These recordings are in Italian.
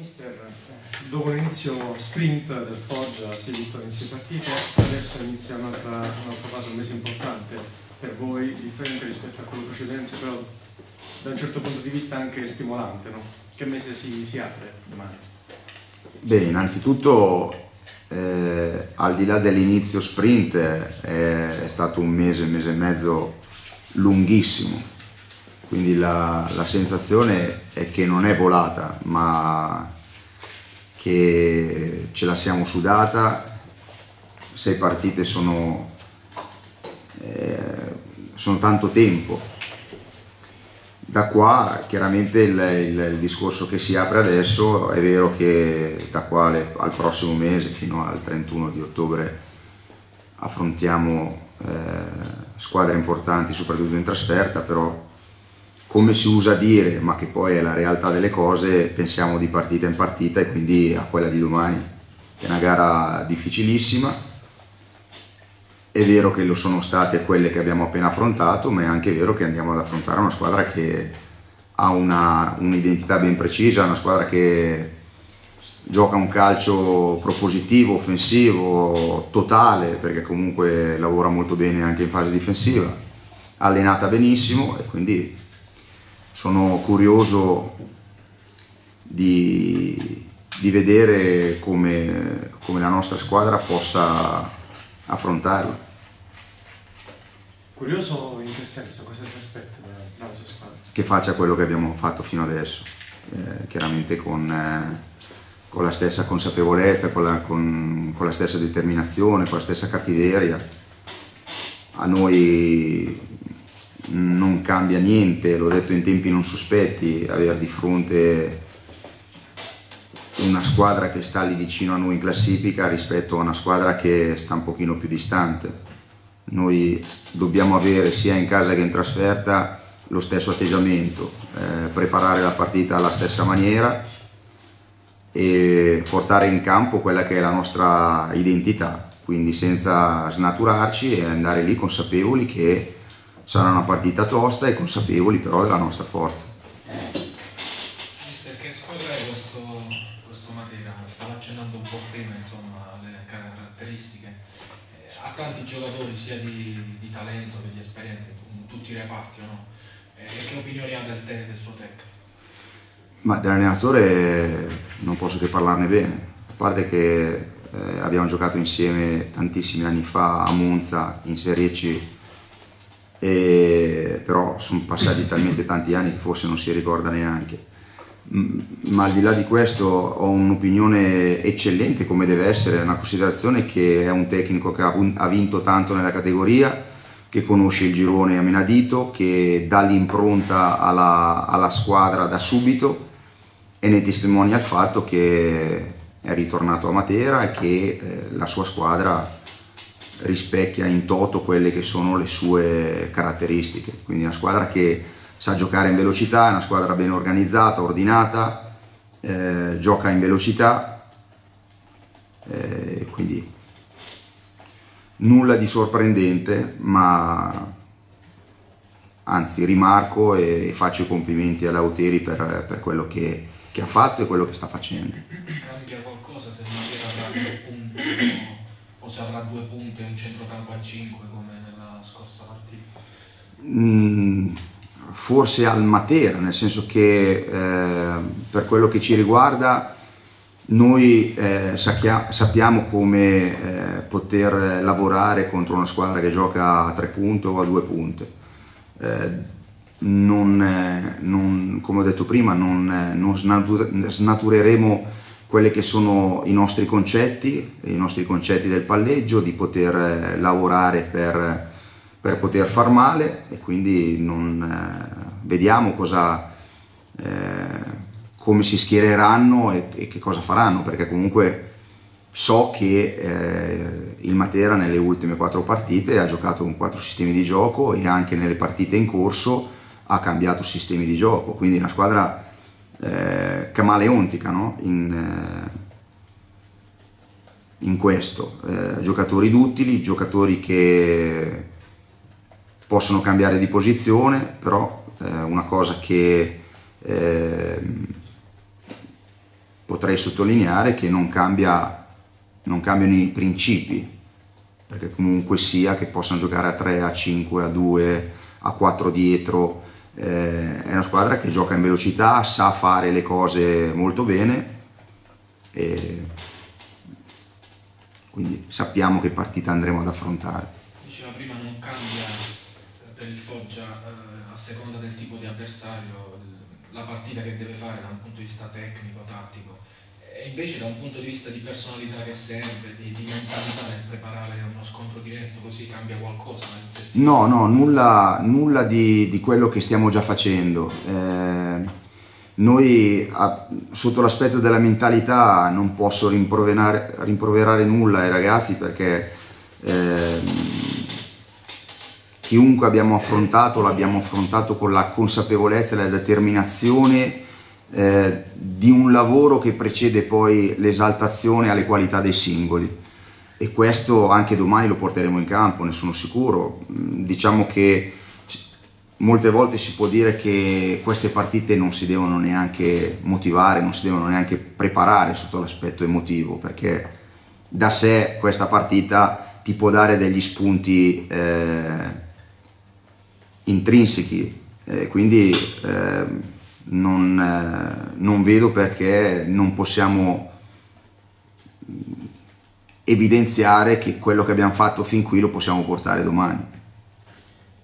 mister, dopo l'inizio sprint del Foggia si è vittoria in sei partite, adesso inizia un'altra, un'altra fase, un mese importante per voi, differente rispetto a quello precedente, però da un certo punto di vista anche stimolante, no? Che mese si, si apre domani? Beh, innanzitutto eh, al di là dell'inizio sprint eh, è stato un mese, un mese e mezzo lunghissimo, quindi la, la sensazione è che non è volata, ma che ce la siamo sudata, sei partite sono, eh, sono tanto tempo. Da qua chiaramente il, il, il, discorso che si apre adesso è vero che da qua al prossimo mese fino al 31 di ottobre affrontiamo eh, squadre importanti soprattutto in trasferta, però come si usa dire, ma che poi è la realtà delle cose, pensiamo di partita in partita e quindi a quella di domani. È una gara difficilissima, è vero che lo sono state quelle che abbiamo appena affrontato, ma è anche vero che andiamo ad affrontare una squadra che ha un'identità ben precisa, una squadra che gioca un calcio propositivo, offensivo, totale, perché comunque lavora molto bene anche in fase difensiva, allenata benissimo e quindi sono curioso di, di vedere come, come, la nostra squadra possa affrontarla. Curioso in che senso? Cosa si aspetta dalla sua squadra? Che faccia quello che abbiamo fatto fino adesso, eh, chiaramente con, eh, con, la stessa consapevolezza, con la, con, con la stessa determinazione, con la stessa cattiveria. A noi non cambia niente, l'ho detto in tempi non sospetti, avere di fronte una squadra che sta lì vicino a noi in classifica rispetto a una squadra che sta un pochino più distante. Noi dobbiamo avere sia in casa che in trasferta lo stesso atteggiamento, eh, preparare la partita alla stessa maniera e portare in campo quella che è la nostra identità, quindi senza snaturarci e andare lì consapevoli che sarà una partita tosta e consapevoli però della nostra forza. Mister, che squadra è questo, questo Matera? Stavo accennando un po' prima insomma, alle caratteristiche. Eh, ha tanti giocatori sia di, di, talento che di esperienza in tutti i reparti, no? E che opinioni ha del, te, del suo tecnico? Ma dell'allenatore non posso che parlarne bene, a parte che eh, abbiamo giocato insieme tantissimi anni fa a Monza in Serie C e, però sono passati talmente tanti anni che forse non si ricorda neanche. Ma al di là di questo ho un'opinione eccellente come deve essere, una considerazione che è un tecnico che ha vinto tanto nella categoria, che conosce il girone a menadito, che dà l'impronta alla, alla squadra da subito e ne testimonia il fatto che è ritornato a Matera e che eh, la sua squadra rispecchia in toto quelle che sono le sue caratteristiche. Quindi una squadra che sa giocare in velocità, è una squadra ben organizzata, ordinata, eh, gioca in velocità, eh, quindi nulla di sorprendente, ma anzi rimarco e, faccio i complimenti a Lauteri per, per quello che, che, ha fatto e quello che sta facendo. Cambia qualcosa se non aveva dato punto se avrà due punte e un centrocampo a 5 come nella scorsa partita? Mm, forse al Matera, nel senso che eh, per quello che ci riguarda noi eh, sappiamo come eh, poter lavorare contro una squadra che gioca a tre punti o a due punte. Eh, non, non, come ho detto prima, non, non snatureremo quelli che sono i nostri concetti, i nostri concetti del palleggio, di poter eh, lavorare per, per poter far male e quindi non, eh, vediamo cosa, eh, come si schiereranno e, e, che cosa faranno, perché comunque so che eh, il Matera nelle ultime quattro partite ha giocato con quattro sistemi di gioco e anche nelle partite in corso ha cambiato sistemi di gioco, quindi una squadra eh, camaleontica no? in, eh, in, questo. Eh, giocatori duttili, giocatori che possono cambiare di posizione, però eh, una cosa che eh, potrei sottolineare che non, cambia, non cambiano i principi, perché comunque sia che possano giocare a 3, a 5, a 2, a 4 dietro, eh, è una squadra che gioca in velocità, sa fare le cose molto bene e quindi sappiamo che partita andremo ad affrontare. Diceva prima non cambia per il Foggia eh, a seconda del tipo di avversario la partita che deve fare da un punto di vista tecnico, tattico e invece da un punto di vista di personalità che serve, di, di mentalità nel preparare uno scontro diretto, così cambia qualcosa? No, no, nulla, nulla di, di, quello che stiamo già facendo. Eh, noi a, sotto l'aspetto della mentalità non posso rimproverare, nulla ai ragazzi perché eh, chiunque abbiamo affrontato l'abbiamo affrontato con la consapevolezza e la determinazione eh, di un lavoro che precede poi l'esaltazione alle qualità dei singoli e questo anche domani lo porteremo in campo, ne sono sicuro. Mm, diciamo che molte volte si può dire che queste partite non si devono neanche motivare, non si devono neanche preparare sotto l'aspetto emotivo, perché da sé questa partita ti può dare degli spunti eh, intrinsechi, eh, quindi eh, non, eh, non vedo perché non possiamo evidenziare che quello che abbiamo fatto fin qui lo possiamo portare domani.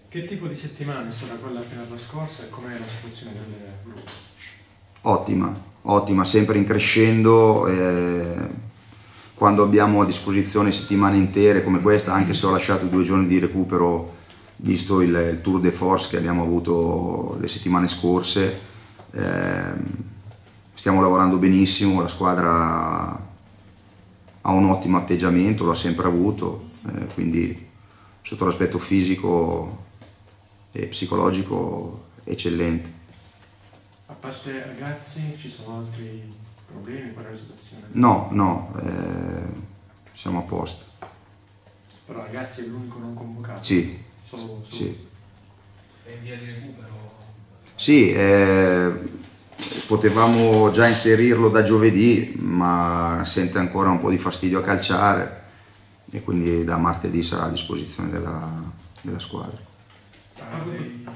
Che tipo di settimana è stata quella appena trascorsa e com'è la situazione del gruppo? Ottima, ottima, sempre in crescendo. Eh, quando abbiamo a disposizione settimane intere come questa, anche se ho lasciato due giorni di recupero, visto il, il Tour de Force che abbiamo avuto le settimane scorse, stiamo lavorando benissimo, la squadra ha un ottimo atteggiamento, lo ha sempre avuto, eh, quindi sotto l'aspetto fisico e psicologico eccellente. A parte ragazzi ci sono altri problemi per la situazione? No, no, eh, siamo a posto. Però ragazzi è l'unico non convocato? Sì. Solo, solo. sì. È in via di recupero? Sì, eh, potevamo già inserirlo da giovedì, ma sente ancora un po' di fastidio a calciare e quindi da martedì sarà a disposizione della, della squadra. Ha dei,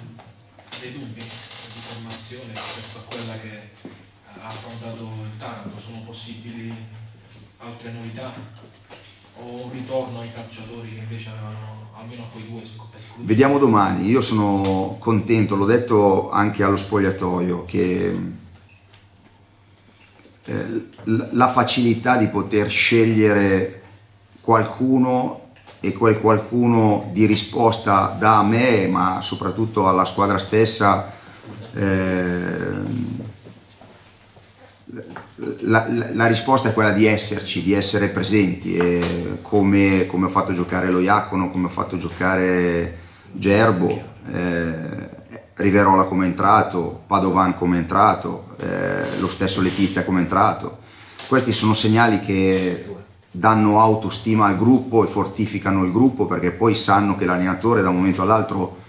dei dubbi di formazione rispetto a quella che ha affrontato il Taranto? Sono possibili altre novità? O ritorno ai calciatori che invece avevano almeno quei due esclusi? Vediamo domani, io sono contento, l'ho detto anche allo spogliatoio, che eh, la facilità di poter scegliere qualcuno e quel qualcuno di risposta da me, ma soprattutto alla squadra stessa, eh, la, la, risposta è quella di esserci, di essere presenti, e come, come, ho fatto giocare lo Iacono, come ho fatto giocare Gerbo, eh, Riverola come entrato, Padovan come entrato, eh, lo stesso Letizia come entrato. Questi sono segnali che danno autostima al gruppo e fortificano il gruppo perché poi sanno che l'allenatore da un momento all'altro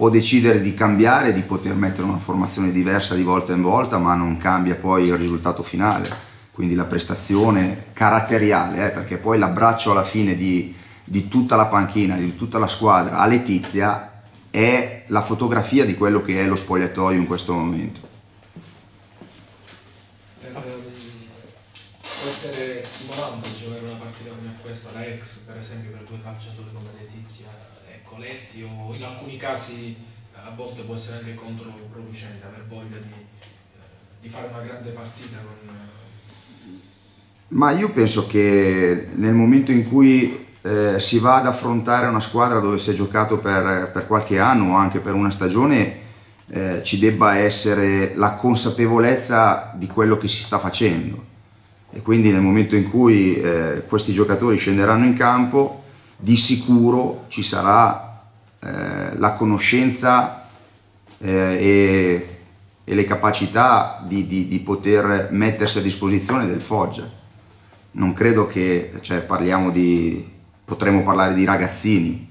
può decidere di cambiare, di poter mettere una formazione diversa di volta in volta, ma non cambia poi il risultato finale, quindi la prestazione caratteriale, eh, perché poi l'abbraccio alla fine di, di tutta la panchina, di tutta la squadra a Letizia è la fotografia di quello che è lo spogliatoio in questo momento. può essere stimolante giocare una partita come questa, la ex per esempio per due calciatori come Letizia Coletti o in alcuni casi a volte può essere anche controproducente aver voglia di, di fare una grande partita con... Ma io penso che nel momento in cui eh, si va ad affrontare una squadra dove si è giocato per, per qualche anno o anche per una stagione, eh, ci debba essere la consapevolezza di quello che si sta facendo. E quindi nel momento in cui eh, questi giocatori scenderanno in campo di sicuro ci sarà eh, la conoscenza eh, e, e, le capacità di, di, di, poter mettersi a disposizione del Foggia. Non credo che, cioè, parliamo di, potremmo parlare di ragazzini,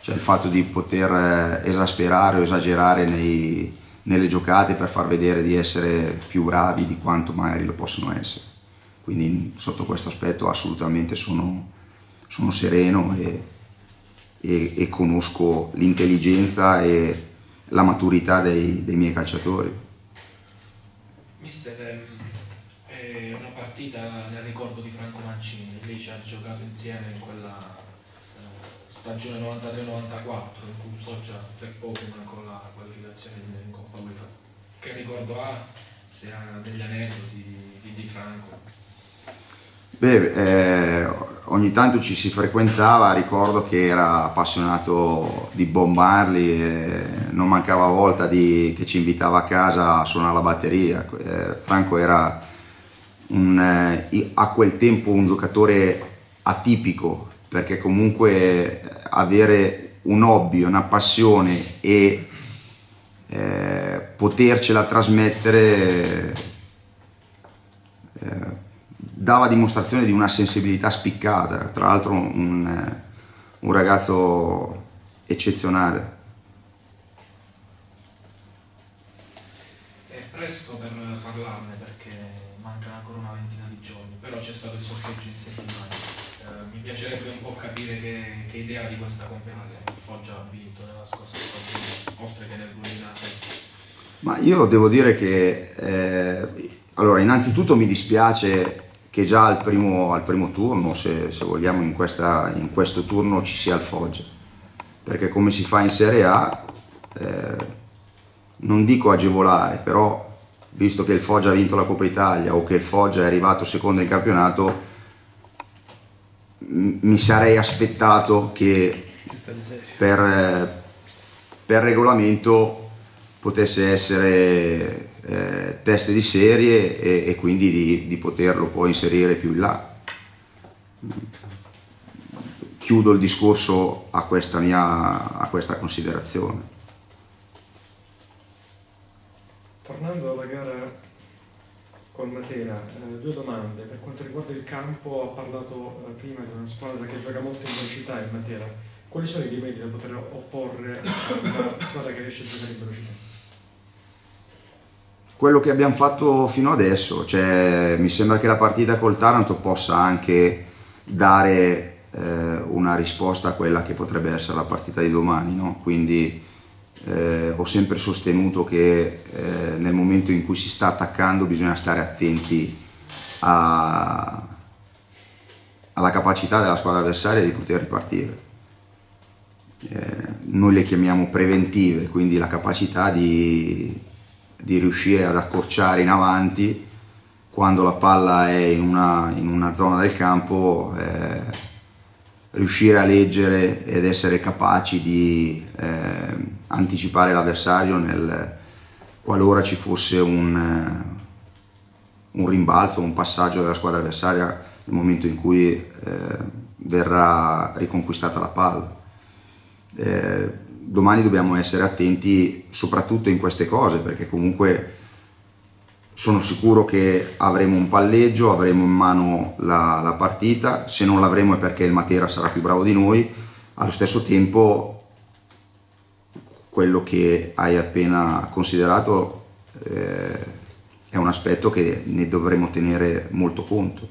cioè il fatto di poter eh, esasperare o esagerare nei, nelle giocate per far vedere di essere più bravi di quanto magari lo possono essere. Quindi sotto questo aspetto assolutamente sono, sono sereno e, e, e, conosco l'intelligenza e la maturità dei, dei miei calciatori. Mister, ehm, è una partita nel ricordo di Franco Mancini, lei ci ha giocato insieme in quella eh, stagione 93-94 in cui Foggia per poco con la qualificazione in Coppa UEFA. Che ricordo ha? Se ha degli aneddoti di, di Franco? Beh, eh, ogni tanto ci si frequentava, ricordo che era appassionato di Bob Marley, non mancava volta di, che ci invitava a casa a suonare la batteria. Eh, Franco era un, eh, a quel tempo un giocatore atipico, perché comunque avere un hobby, una passione e eh, potercela trasmettere eh, dava dimostrazione di una sensibilità spiccata, tra l'altro un, eh, un ragazzo eccezionale. È presto per parlarne perché mancano ancora una ventina di giorni, però c'è stato il sorteggio in settimana. Eh, mi piacerebbe un po' capire che, che idea di questa competizione Foggia ha vinto nella scorsa stagione, oltre che nel 2007. Ma io devo dire che, eh, allora, innanzitutto mi dispiace che già al primo, al primo turno, se, se vogliamo, in, questa, in, questo turno ci sia il Foggia. Perché come si fa in Serie A, eh, non dico agevolare, però visto che il Foggia ha vinto la Coppa Italia o che il Foggia è arrivato secondo in campionato, mi sarei aspettato che per, per regolamento potesse essere eh, test di serie e, e quindi di, di, poterlo poi inserire più in là. Chiudo il discorso a questa mia a questa considerazione. Tornando alla gara con Matera, eh, due domande. Per quanto riguarda il campo, ha parlato eh, prima di una squadra che gioca molto in velocità in Matera. Quali sono i rimedi da poter opporre a una squadra che riesce a giocare in velocità? Quello che abbiamo fatto fino adesso, cioè, mi sembra che la partita col Taranto possa anche dare eh, una risposta a quella che potrebbe essere la partita di domani, no? quindi eh, ho sempre sostenuto che eh, nel momento in cui si sta attaccando bisogna stare attenti a, alla capacità della squadra avversaria di poter ripartire. Eh, noi le chiamiamo preventive, quindi la capacità di di riuscire ad accorciare in avanti quando la palla è in una, in una zona del campo, eh, riuscire a leggere ed essere capaci di eh, anticipare l'avversario nel, qualora ci fosse un, eh, un, rimbalzo, un passaggio della squadra avversaria nel momento in cui eh, verrà riconquistata la palla. Domani dobbiamo essere attenti soprattutto in queste cose perché comunque sono sicuro che avremo un palleggio, avremo in mano la, la, partita, se non l'avremo è perché il Matera sarà più bravo di noi, allo stesso tempo quello che hai appena considerato eh, è un aspetto che ne dovremo tenere molto conto,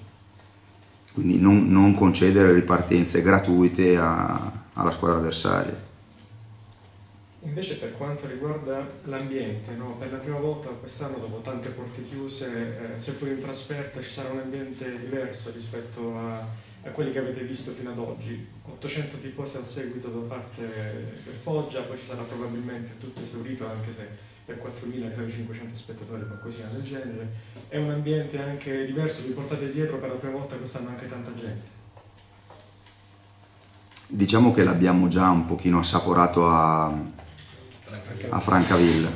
quindi non, non concedere ripartenze gratuite a, alla squadra avversaria. Invece per quanto riguarda l'ambiente, no? per la prima volta quest'anno dopo tante porte chiuse, eh, seppur in trasferta, ci sarà un ambiente diverso rispetto a, a, quelli che avete visto fino ad oggi. 800 tifosi al seguito da parte del Foggia, poi ci sarà probabilmente tutto esaurito anche se per 4.000 credo 500 spettatori, qualcosa del genere. È un ambiente anche diverso, vi portate dietro per la prima volta quest'anno anche tanta gente. Diciamo che l'abbiamo già un pochino assaporato a, a Francavilla.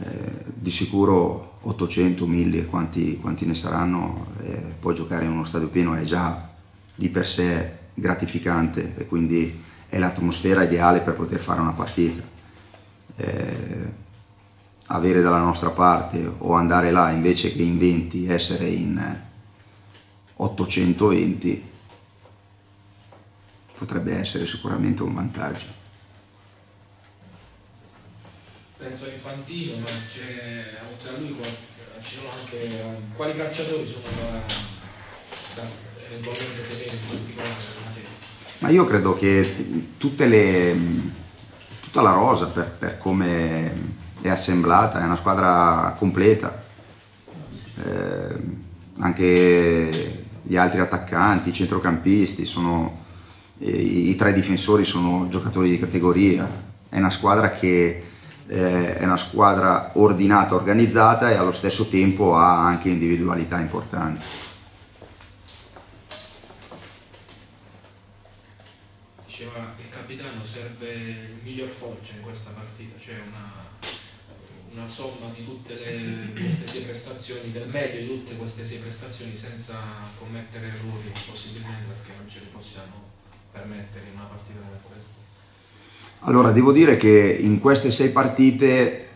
Eh, di sicuro 800, 1000, quanti, quanti ne saranno, eh, poi giocare in uno stadio pieno è già di per sé gratificante e quindi è l'atmosfera ideale per poter fare una partita. Eh, avere dalla nostra parte o andare là invece che in 20 essere in 820 potrebbe essere sicuramente un vantaggio. Penso a Infantino, ma c'è oltre a lui ci sono anche quali calciatori sono da eventualmente tenere in particolare ma io credo che tutte le, tutta la rosa per, per come è assemblata è una squadra completa. Eh, anche gli altri attaccanti, i centrocampisti sono, i, i tre difensori sono giocatori di categoria. È una squadra che eh, è una squadra ordinata, organizzata e allo stesso tempo ha anche individualità importanti. Diceva il capitano serve il miglior Foggia in questa partita, cioè una, una somma di tutte le, queste sei prestazioni, del meglio di tutte queste sei prestazioni senza commettere errori possibilmente perché non ce li possiamo permettere in una partita come questa. Allora, devo dire che in queste sei partite,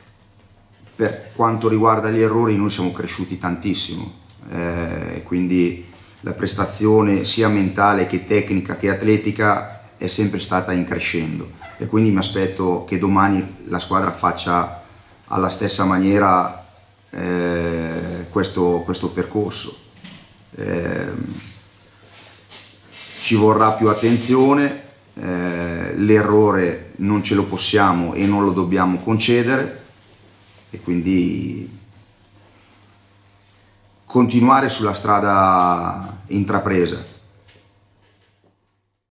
per quanto riguarda gli errori, noi siamo cresciuti tantissimo, eh, quindi la prestazione sia mentale che tecnica che atletica è sempre stata in crescendo. E quindi mi aspetto che domani la squadra faccia alla stessa maniera eh, questo, questo, percorso. Eh, ci vorrà più attenzione, eh, l'errore non ce lo possiamo e non lo dobbiamo concedere e quindi continuare sulla strada intrapresa.